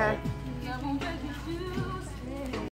Okay.